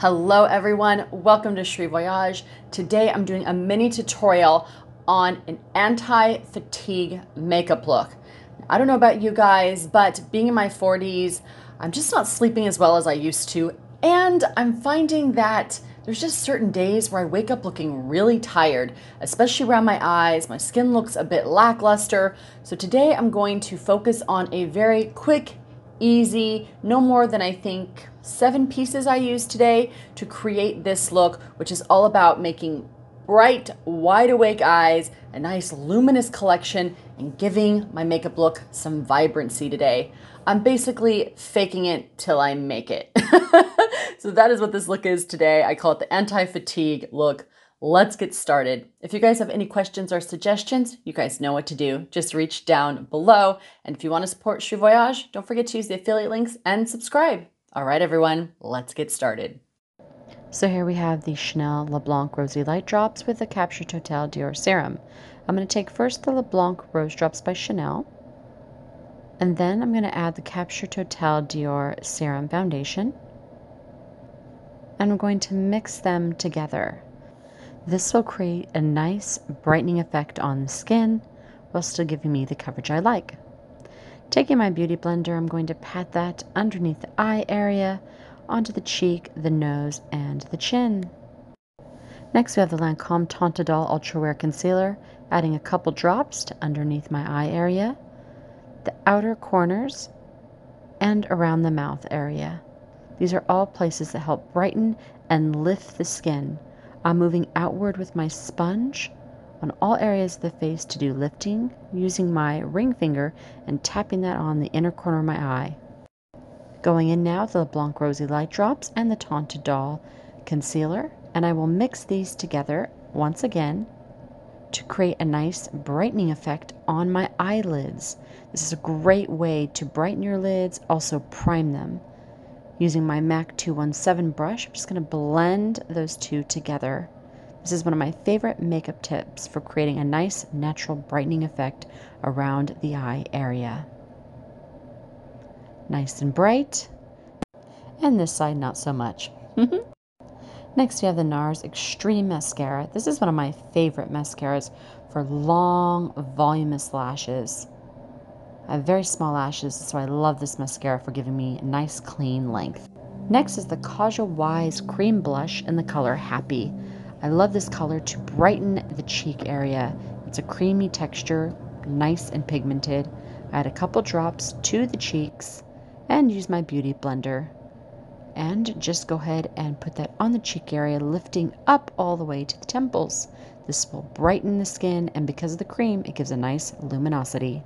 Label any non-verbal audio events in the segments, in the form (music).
Hello everyone, welcome to Cheri Voyage. Today I'm doing a mini tutorial on an anti-fatigue makeup look. I don't know about you guys, but being in my 40s, I'm just not sleeping as well as I used to, and I'm finding that there's just certain days where I wake up looking really tired, especially around my eyes. My skin looks a bit lackluster. So today I'm going to focus on a very quick easy, no more than I think seven pieces I used today to create this look, which is all about making bright, wide awake eyes, a nice luminous collection, and giving my makeup look some vibrancy today. I'm basically faking it till I make it. (laughs) so that is what this look is today. I call it the anti-fatigue look let's get started. If you guys have any questions or suggestions, you guys know what to do. Just reach down below. And if you want to support Cheri Voyage, don't forget to use the affiliate links and subscribe. All right, everyone, let's get started. So here we have the Chanel Le Blanc Rosy Light Drops with the Capture Totale Dior Serum. I'm going to take first the Le Blanc Rose Drops by Chanel. And then I'm going to add the Capture Totale Dior Serum Foundation. And I'm going to mix them together. This will create a nice brightening effect on the skin while still giving me the coverage I like. Taking my Beauty Blender, I'm going to pat that underneath the eye area, onto the cheek, the nose, and the chin. Next, we have the Lancome Teint Idole Ultra Wear Concealer, adding a couple drops to underneath my eye area, the outer corners, and around the mouth area. These are all places that help brighten and lift the skin I'm moving outward with my sponge on all areas of the face to do lifting, using my ring finger and tapping that on the inner corner of my eye. Going in now the Blanc Rosy Light Drops and the Teint Idole Concealer, and I will mix these together once again to create a nice brightening effect on my eyelids. This is a great way to brighten your lids, also prime them. Using my MAC 217 brush, I'm just going to blend those two together. This is one of my favorite makeup tips for creating a nice natural brightening effect around the eye area. Nice and bright. And this side not so much. (laughs) Next we have the NARS Extreme Mascara. This is one of my favorite mascaras for long, voluminous lashes. I have very small lashes, so I love this mascara for giving me a nice clean length. Next is the Kjaer Weis Cream Blush in the color Happy. I love this color to brighten the cheek area. It's a creamy texture, nice and pigmented. I add a couple drops to the cheeks and use my beauty blender. And just go ahead and put that on the cheek area, lifting up all the way to the temples. This will brighten the skin, and because of the cream, it gives a nice luminosity.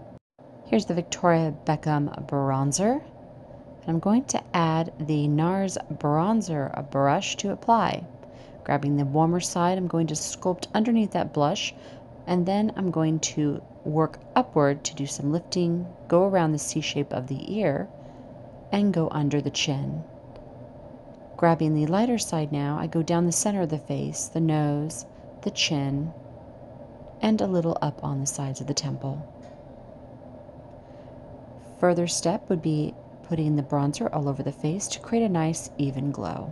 Here's the Victoria Beckham bronzer. And I'm going to add the NARS bronzer brush to apply. Grabbing the warmer side, I'm going to sculpt underneath that blush and then I'm going to work upward to do some lifting, go around the C shape of the ear, and go under the chin. Grabbing the lighter side now, I go down the center of the face, the nose, the chin, and a little up on the sides of the temple. Further step would be putting the bronzer all over the face to create a nice even glow.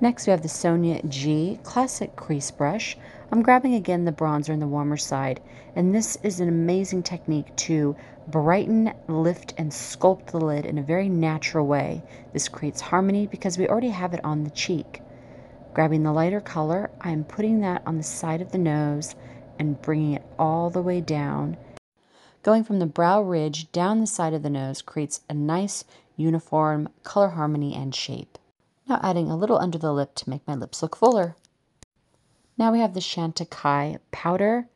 Next we have the Sonia G Classic Crease Brush. I'm grabbing again the bronzer in the warmer side and this is an amazing technique to brighten, lift, and sculpt the lid in a very natural way. This creates harmony because we already have it on the cheek. Grabbing the lighter color, I'm putting that on the side of the nose and bringing it all the way down Going from the brow ridge down the side of the nose creates a nice uniform color harmony and shape. Now adding a little under the lip to make my lips look fuller. Now we have the Chantecaille powder.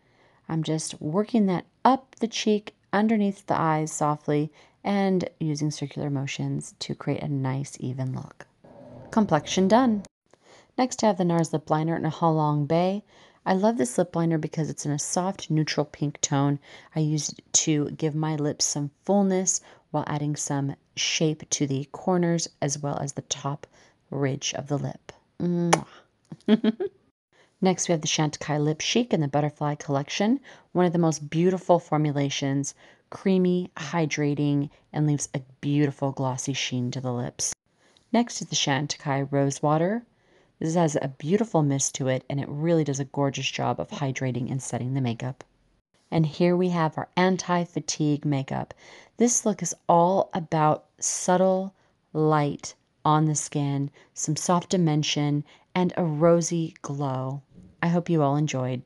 I'm just working that up the cheek underneath the eyes softly and using circular motions to create a nice even look. Complexion done. Next I have the NARS Lip Liner in a Halong Bay. I love this lip liner because it's in a soft neutral pink tone. I use it to give my lips some fullness while adding some shape to the corners as well as the top ridge of the lip. (laughs) Next, we have the Chantecaille Lip Chic in the Butterfly Collection. One of the most beautiful formulations, creamy, hydrating, and leaves a beautiful glossy sheen to the lips. Next is the Chantecaille Rose Water. This has a beautiful mist to it and it really does a gorgeous job of hydrating and setting the makeup. And here we have our anti-fatigue makeup. This look is all about subtle light on the skin, some soft dimension, and a rosy glow. I hope you all enjoyed.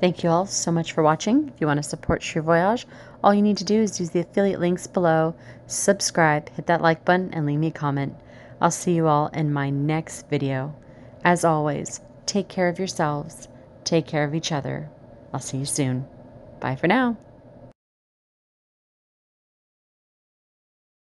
Thank you all so much for watching. If you want to support Cheri Voyage, all you need to do is use the affiliate links below, subscribe, hit that like button, and leave me a comment. I'll see you all in my next video. As always, take care of yourselves, take care of each other. I'll see you soon. Bye for now.